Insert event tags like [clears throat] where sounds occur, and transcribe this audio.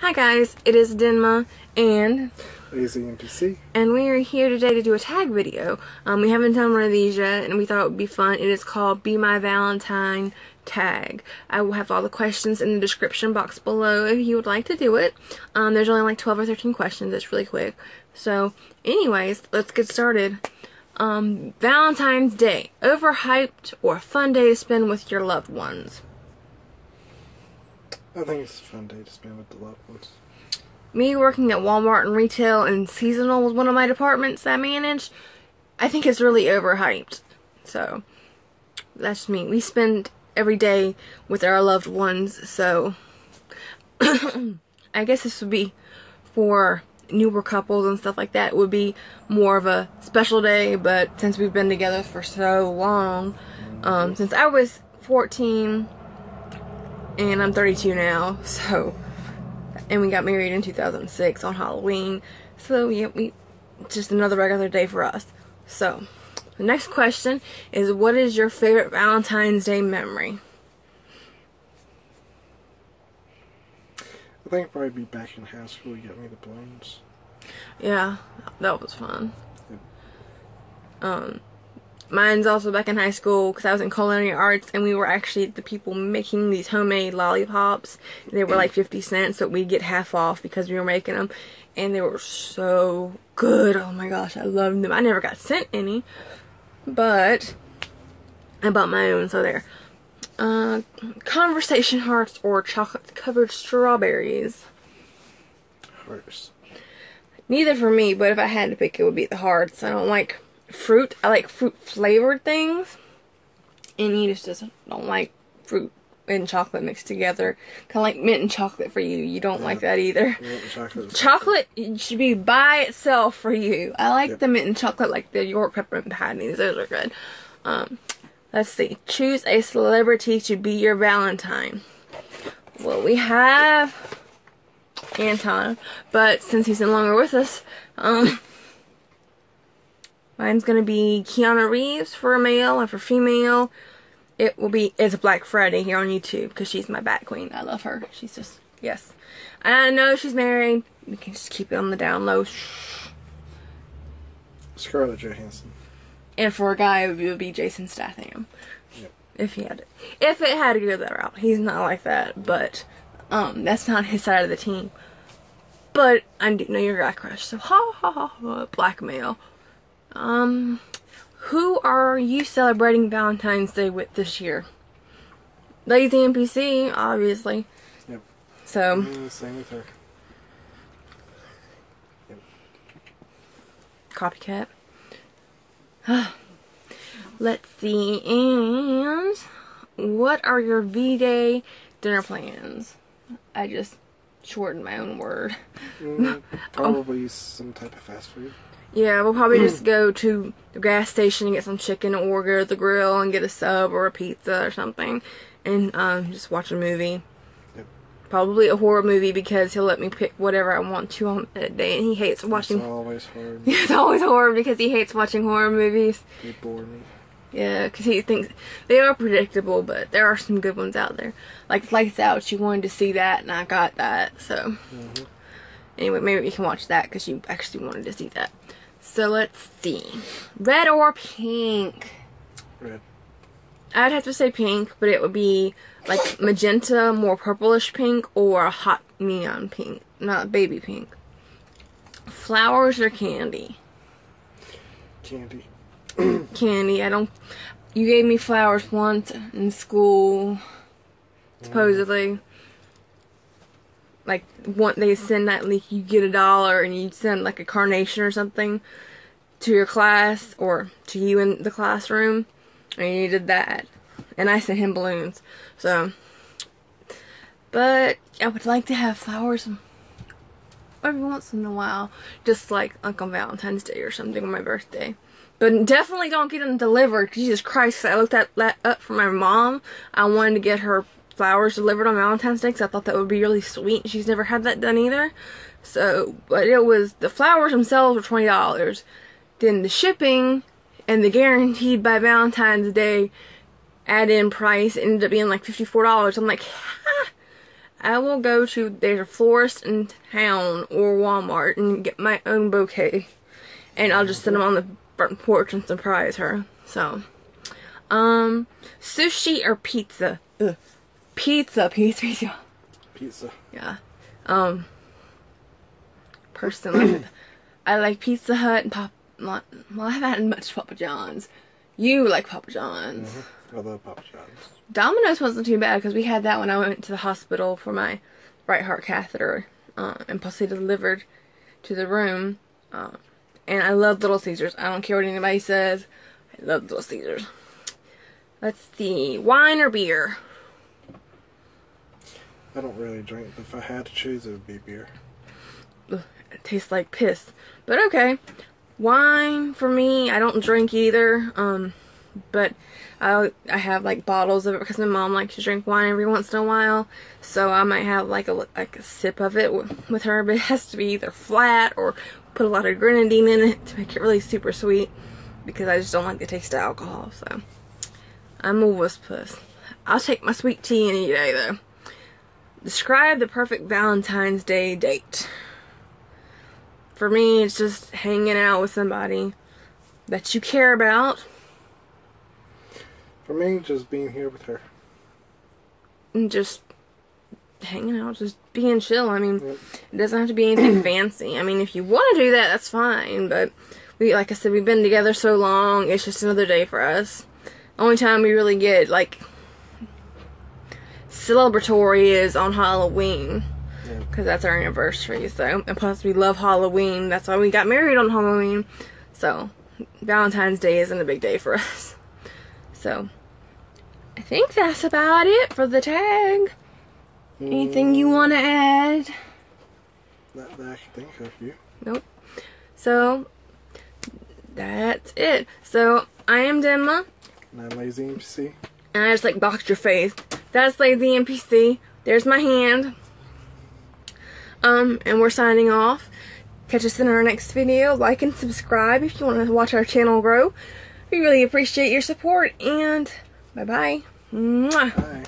Hi guys, it is Denma and Lazy NPC. and we are here today to do a tag video. Um, we haven't done one of these yet and we thought it would be fun. It is called Be My Valentine Tag. I will have all the questions in the description box below if you would like to do it. Um, there's only like 12 or 13 questions. It's really quick. So anyways, let's get started. Um, Valentine's Day. Overhyped or fun day to spend with your loved ones? I think it's a fun day to spend with the loved ones. me working at Walmart and retail and seasonal was one of my departments I managed. I think it's really overhyped. So that's me. We spend every day with our loved ones, so [clears throat] I guess this would be for newer couples and stuff like that. It would be more of a special day, but since we've been together for so long, um, since I was 14 and I'm 32 now, so and we got married in 2006 on Halloween. So yeah, we just another regular day for us. So the next question is, what is your favorite Valentine's Day memory? I think it'd probably be back in high school. You got me the balloons. Yeah, that was fun. Um, mine's also back in high school because I was in culinary arts and we were actually the people making these homemade lollipops. They were like 50 cents, but we'd get half off because we were making them. And they were so good. Oh my gosh, I loved them. I never got sent any, but I bought my own, so there. Uh, conversation hearts or chocolate covered strawberries. Hearts. Neither for me, but if I had to pick, it would be the hearts. I don't like fruit. I like fruit flavored things. And you just, just don't like fruit and chocolate mixed together. Kind of like mint and chocolate for you. You don't like that either. Mint and chocolate. Chocolate should be by itself for you. I like Yep. the mint and chocolate, like the York peppermint patties. Those are good. Um, let's see. Choose a celebrity to be your Valentine. Well, we have Anton, but since he's no longer with us, um, [laughs] mine's gonna be Keanu Reeves for a male, and for female, it will be it's Black Friday here on YouTube because she's my bat queen. I love her. She's just yes. And I know she's married. We can just keep it on the down low. Shh. Scarlett Johansson. And for a guy, it would be Jason Statham. Yep. If he had, it. if it had to go that route, he's not like that. But um, that's not his side of the team. But I do know your guy crush, so ha ha ha ha. Blackmail. Um, who are you celebrating Valentine's Day with this year? Lazy NPC, obviously. Yep. So. Mm, same with her. copycat. [sighs] Let's see, and what are your V-Day dinner plans? I just shortened my own word. Mm, [laughs] probably some type of fast food. Yeah, we'll probably just go to the gas station and get some chicken or go to the grill and get a sub or a pizza or something and um, just watch a movie. Yep. Probably a horror movie because he'll let me pick whatever I want to on that day and he hates It's watching. always hard. [laughs] It's always horror because he hates watching horror movies. They bore me. Yeah, because he thinks they are predictable, but there are some good ones out there. Like Lights Out, she wanted to see that, and I got that. So, Mhm. anyway, maybe we can watch that because you actually wanted to see that. So, let's see. Red or pink? Red. I'd have to say pink, but it would be like magenta, more purplish pink, or a hot neon pink, not baby pink. Flowers or candy? Candy. [clears throat] candy. I don't. You gave me flowers once in school, mm. supposedly. Like one, they send that like you get a dollar and you send like a carnation or something to your class or to you in the classroom, and you did that. And I sent him balloons. So, but I would like to have flowers every once in a while, just like like on Valentine's Day or something on my birthday. But definitely don't get them delivered. Jesus Christ, I looked at that up for my mom. I wanted to get her flowers delivered on Valentine's Day because I thought that would be really sweet. She's never had that done either. So, but it was the flowers themselves were twenty dollars. Then the shipping and the guaranteed by Valentine's Day add in price ended up being like fifty four dollars. I'm like, ha! I will go to there's a florist in town or Walmart and get my own bouquet, and I'll just sit them on the front porch and surprise her. So, um, sushi or pizza? Ugh. Pizza, pizza, pizza. Pizza. Yeah. Um. Personally, I like Pizza Hut and Pop. Well, I haven't had much Papa John's. You like Papa John's. I love Papa John's. Domino's wasn't too bad because we had that when I went to the hospital for my right heart catheter, uh, and possibly delivered to the room. Uh, and I love Little Caesars. I don't care what anybody says. I love Little Caesars. Let's see, wine or beer? I don't really drink, but if I had to choose, it would be beer. Ugh, it tastes like piss. But okay. Wine for me, I don't drink either. Um, but I I have like bottles of it because my mom likes to drink wine every once in a while. So I might have like a like a sip of it with her, but it has to be either flat or put a lot of grenadine in it to make it really super sweet because I just don't like the taste of alcohol. So I'm a wuss puss. I'll take my sweet tea any day though. Describe the perfect Valentine's Day date. For me, it's just hanging out with somebody that you care about For me, just being here with her. and just hanging out, just being chill. I mean, Yep. it doesn't have to be anything [clears throat] fancy. I mean, if you want to do that, that's fine. But we, like I said, we've been together so long. It's just another day for us. Only time we really get like celebratory is on Halloween Yeah. because that's our anniversary. So, and plus we love Halloween. That's why we got married on Halloween. So, Valentine's Day isn't a big day for [laughs] us. So, I think that's about it for the tag. Anything you want to hmm. add? Not that I can think of you. Nope. So, that's it. So, I am Denma, And I'm lazy NPC. and I just like boxed your face. That's Lazy NPC. There's my hand. Um, and we're signing off. Catch us in our next video. Like and subscribe if you want to watch our channel grow. We really appreciate your support, and bye bye. Mwah. Bye.